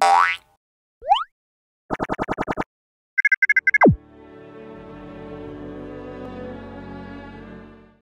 Bye.